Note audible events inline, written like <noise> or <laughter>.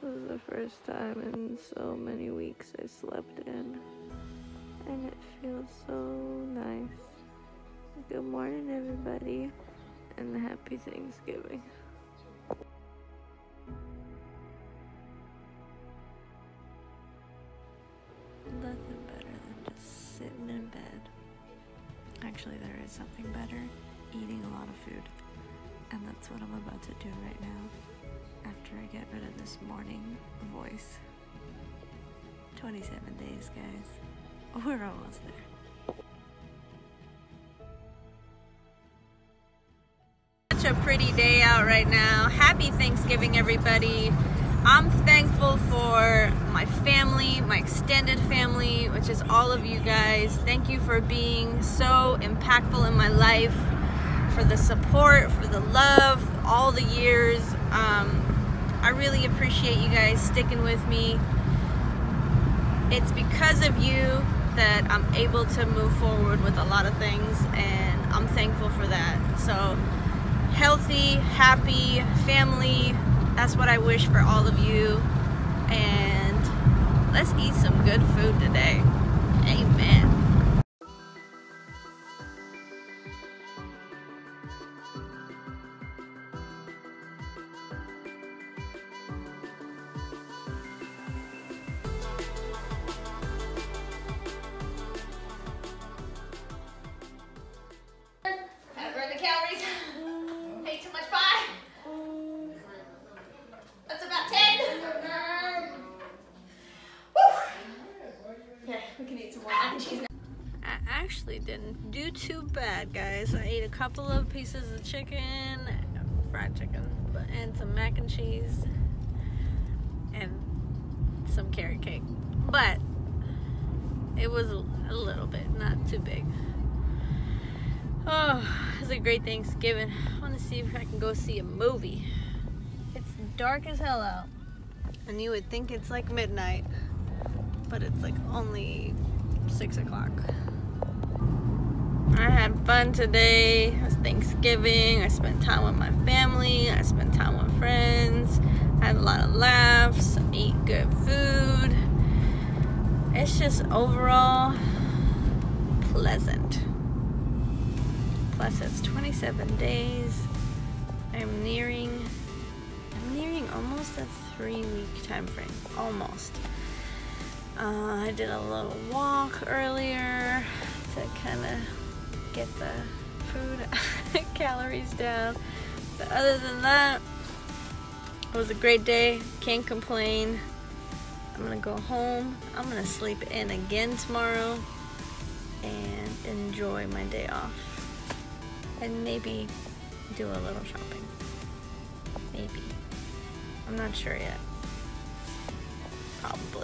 This was the first time in so many weeks I slept in. And it feels so nice. Good morning, everybody, and happy Thanksgiving. Nothing better than just sitting in bed. Actually, there is something better eating a lot of food. And that's what I'm about to do right now after I get rid of this morning voice. 27 days, guys. <laughs> We're almost there. Such a pretty day out right now. Happy Thanksgiving, everybody. I'm thankful for my family, my extended family, which is all of you guys. Thank you for being so impactful in my life, for the support, for the love, all the years. Um, I really appreciate you guys sticking with me. It's because of you that I'm able to move forward with a lot of things, and I'm thankful for that. So, healthy, happy family, that's what I wish for all of you. And let's eat some good food we can eat some more mac and cheese. I actually didn't do too bad, guys. I ate a couple of pieces of chicken, fried chicken, and some mac and cheese, and some carrot cake. But it was a little bit, not too big. Oh, it was a great Thanksgiving. I want to see if I can go see a movie. It's dark as hell out, and you would think it's like midnight, but it's like only six o'clock. I had fun today. It was Thanksgiving. I spent time with my family. I spent time with friends. I had a lot of laughs. Ate good food. It's just overall pleasant. Plus, it's 27 days. I'm nearing. I'm nearing almost a three-week time frame. Almost. Uh, I did a little walk earlier to kind of get the food <laughs> calories down. But other than that, it was a great day. Can't complain. I'm gonna go home. I'm gonna sleep in again tomorrow and enjoy my day off. And maybe do a little shopping. Maybe. I'm not sure yet. Probably.